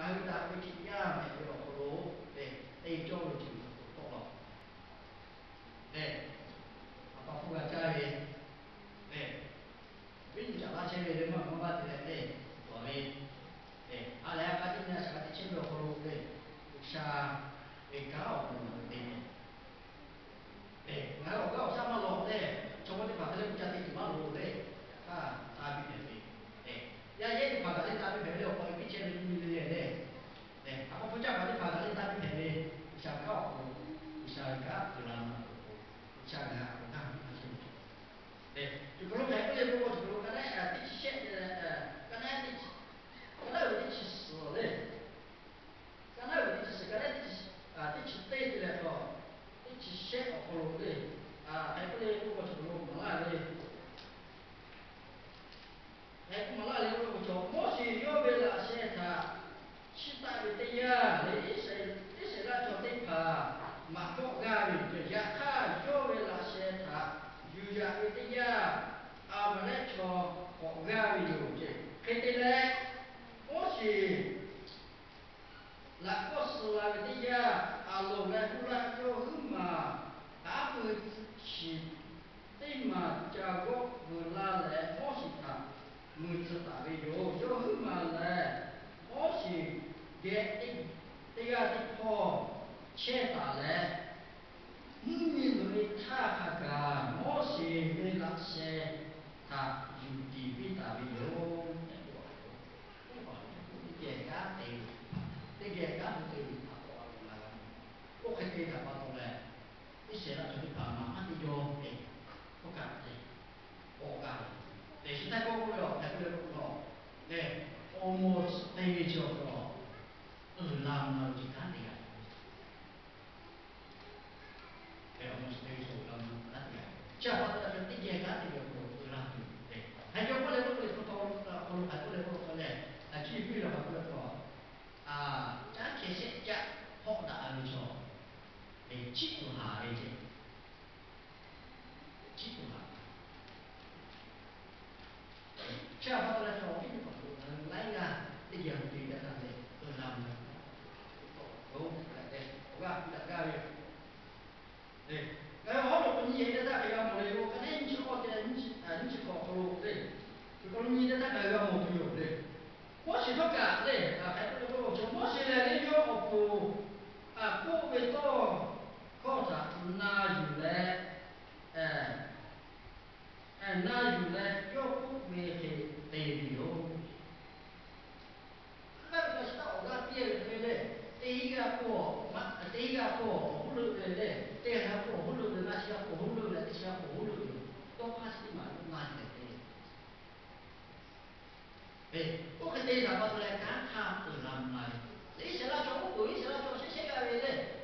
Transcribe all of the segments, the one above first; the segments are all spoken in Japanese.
然后他会听见没有火炉，哎，再叫你听，懂了？哎，把火关起来，哎，不是叫他起来了吗？我把这个哎关门，哎，俺俩把地面彻底清掉，火炉，哎，像哎刚好那么个地面，哎，然后刚好下班了。人間の見たがもし見らせた人気見たびよเกียรติการตีที่เกียรติการตีมาตัวอะไรพวกใครตีกับมาตัวแรกที่เสียแล้วที่ผ่านมาอันโยมเองโอกาสเองโอกาสで下心を隠れることで思う定常と裏の時間管不的可以。哎，我看这一张出来，刚看不难买，这些那种我不会，这些那种些个人。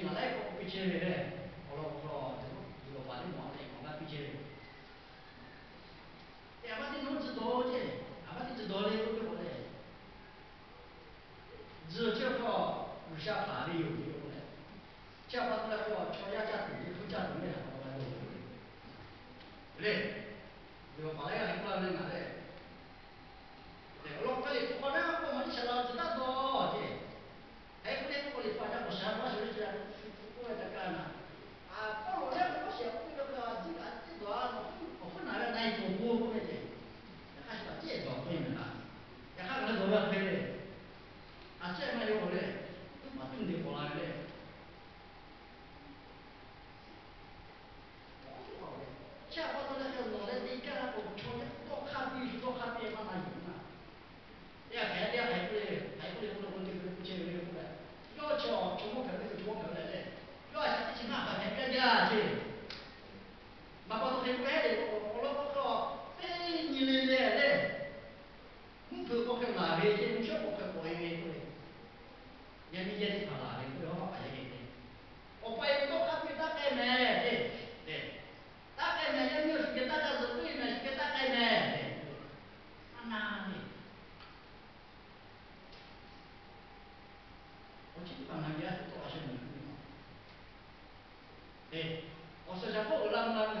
原来个不接人嘞，好了好了，这个这个反正忙嘞，忙个不接人。哎，反正工资多的，啊，反正这多的都给我嘞。只要叫个下谈的有。Очевидно, она я тоже не 哎，我试下，不浪漫的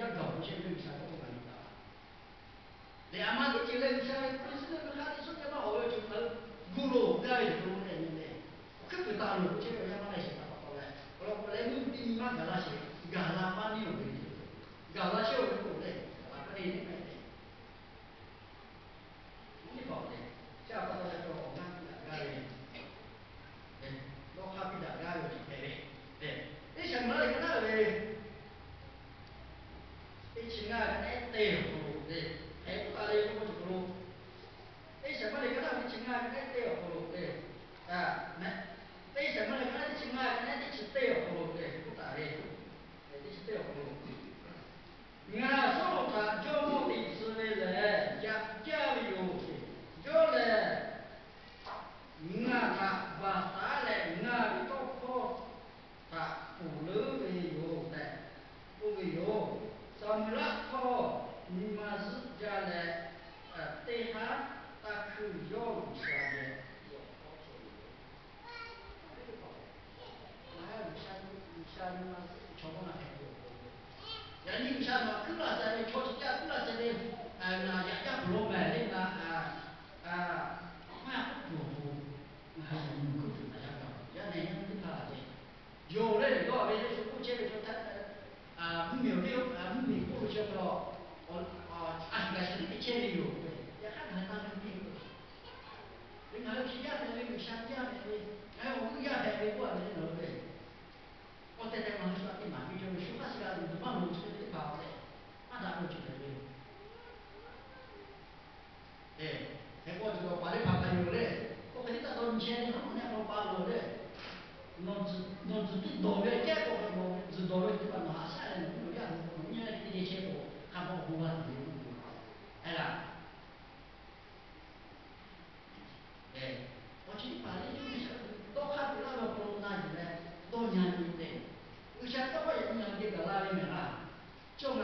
人が面白いされたことがいいんだ。で、あまり自分され、クリスの中でそれはおよちゅうグローがいるのでね、くぶたのうちの山梨のことで、これこれに今からし、ガラパニを見る。ガラシを見るので、ガラパニを見る。to your side.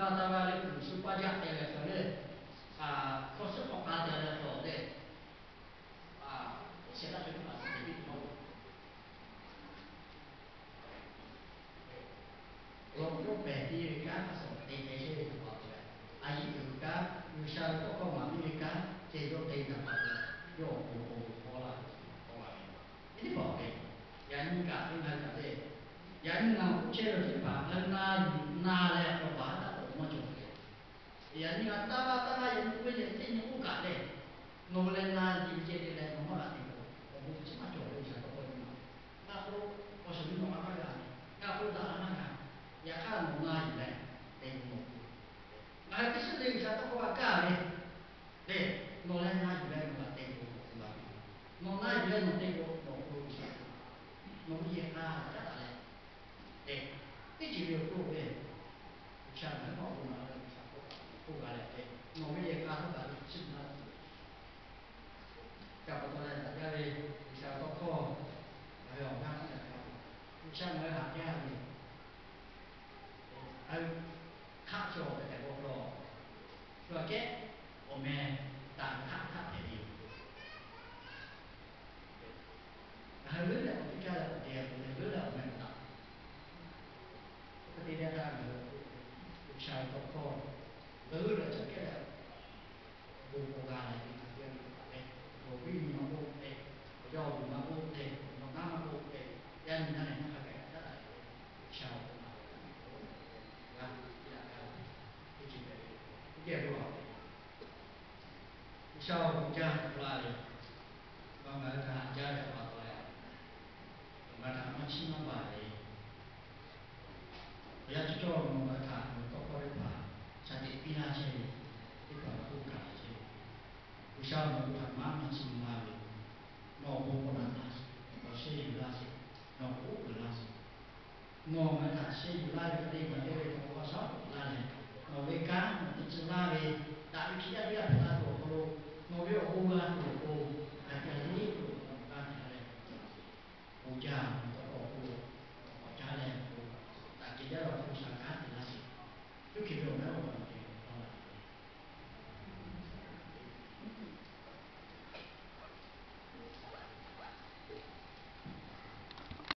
Tak tahu ada kunci. 我们拿理解的来，我们来的，我们起码做了一下都可以嘛。那不，我是弄阿那个，那不打那个，也看我拿以来，对不？那不是那个啥，都给我干的，对，我来拿以来，我对不？是吧？我拿以来，我对不？我不是。农业啊，这来，哎，一直有过的，像很好的嘛，过过来的，农业干的是那，gặp tôi này có con tứ là chắc cái là vùng của bà này thì thực hiện đẹp của vi nó vô đẹp của do nó vô đẹp của nó nó vô đẹp dân nó này nó là cái rất là chào và là cái chuyện đấy cái chuyện của họ sau cha lại và ngài thà cha Yeah.